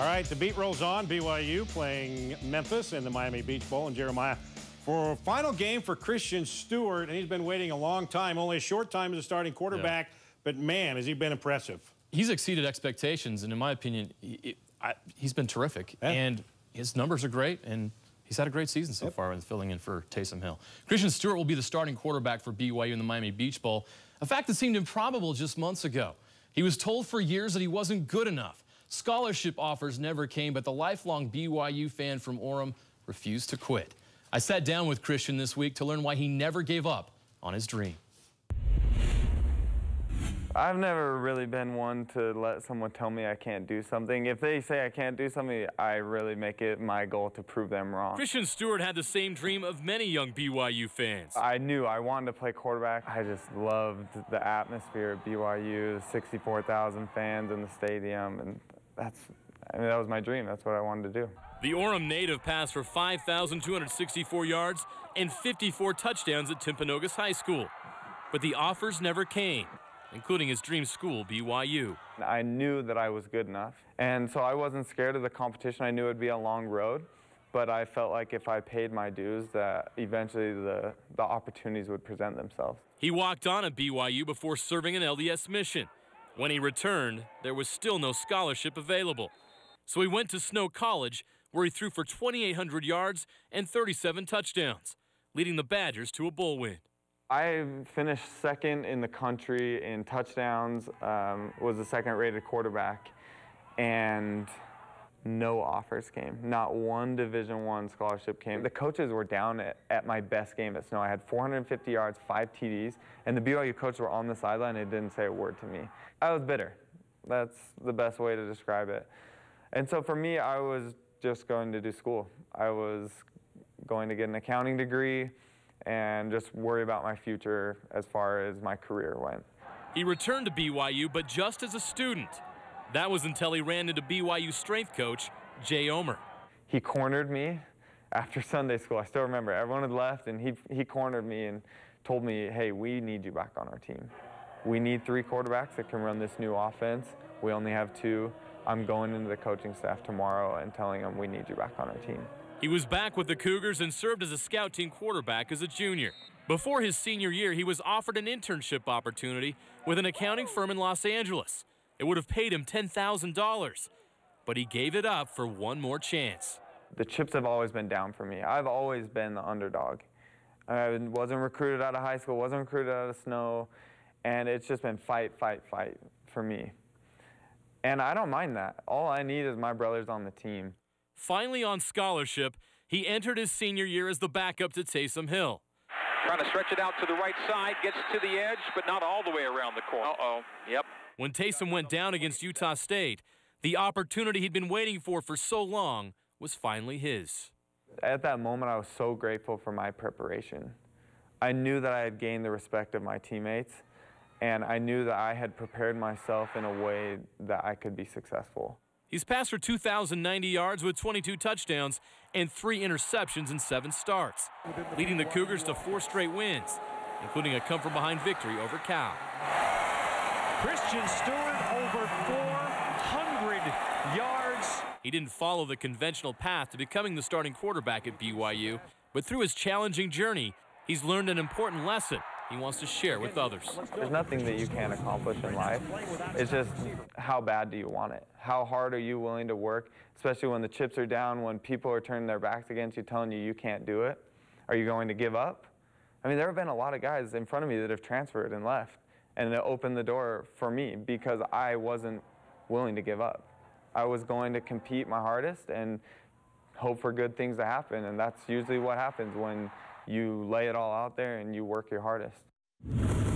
All right, the beat rolls on. BYU playing Memphis in the Miami Beach Bowl, and Jeremiah for a final game for Christian Stewart, and he's been waiting a long time, only a short time as a starting quarterback, yeah. but man, has he been impressive. He's exceeded expectations, and in my opinion, he, has been terrific, yeah. and his numbers are great, and he's had a great season so yep. far in filling in for Taysom Hill. Christian Stewart will be the starting quarterback for BYU in the Miami Beach Bowl, a fact that seemed improbable just months ago. He was told for years that he wasn't good enough. Scholarship offers never came, but the lifelong BYU fan from Orem refused to quit. I sat down with Christian this week to learn why he never gave up on his dream. I've never really been one to let someone tell me I can't do something. If they say I can't do something, I really make it my goal to prove them wrong. Christian Stewart had the same dream of many young BYU fans. I knew I wanted to play quarterback. I just loved the atmosphere at BYU, 64,000 fans in the stadium, and that's, I mean, that was my dream. That's what I wanted to do. The Orem native passed for 5,264 yards and 54 touchdowns at Timpanogos High School. But the offers never came including his dream school, BYU. I knew that I was good enough, and so I wasn't scared of the competition. I knew it would be a long road, but I felt like if I paid my dues, that eventually the, the opportunities would present themselves. He walked on at BYU before serving an LDS mission. When he returned, there was still no scholarship available. So he went to Snow College, where he threw for 2,800 yards and 37 touchdowns, leading the Badgers to a bowl win. I finished second in the country in touchdowns, um, was the second rated quarterback, and no offers came. Not one Division One scholarship came. The coaches were down at, at, my best game at Snow. I had 450 yards, five TDs, and the BYU coaches were on the sideline and didn't say a word to me. I was bitter. That's the best way to describe it. And so for me, I was just going to do school. I was going to get an accounting degree and just worry about my future as far as my career went. He returned to BYU, but just as a student. That was until he ran into BYU strength coach Jay Omer. He cornered me after Sunday school. I still remember. Everyone had left, and he, he cornered me and told me, hey, we need you back on our team. We need three quarterbacks that can run this new offense. We only have two. I'm going into the coaching staff tomorrow and telling them we need you back on our team. He was back with the Cougars and served as a scout team quarterback as a junior. Before his senior year, he was offered an internship opportunity with an accounting firm in Los Angeles. It would have paid him $10,000, but he gave it up for one more chance. The chips have always been down for me. I've always been the underdog. I wasn't recruited out of high school, wasn't recruited out of snow, and it's just been fight, fight, fight for me. And I don't mind that. All I need is my brothers on the team. Finally on scholarship, he entered his senior year as the backup to Taysom Hill. Trying to stretch it out to the right side, gets to the edge, but not all the way around the corner. Uh-oh, yep. When Taysom went down against Utah State, the opportunity he'd been waiting for for so long was finally his. At that moment, I was so grateful for my preparation. I knew that I had gained the respect of my teammates, and I knew that I had prepared myself in a way that I could be successful. He's passed for 2,090 yards with 22 touchdowns and three interceptions in seven starts, leading the Cougars to four straight wins, including a come-from-behind victory over Cal. Christian Stewart over 400 yards. He didn't follow the conventional path to becoming the starting quarterback at BYU, but through his challenging journey, he's learned an important lesson he wants to share with others. There's nothing that you can't accomplish in life. It's just how bad do you want it? How hard are you willing to work, especially when the chips are down, when people are turning their backs against you, telling you you can't do it? Are you going to give up? I mean, there have been a lot of guys in front of me that have transferred and left, and it opened the door for me because I wasn't willing to give up. I was going to compete my hardest and hope for good things to happen, and that's usually what happens when you lay it all out there and you work your hardest.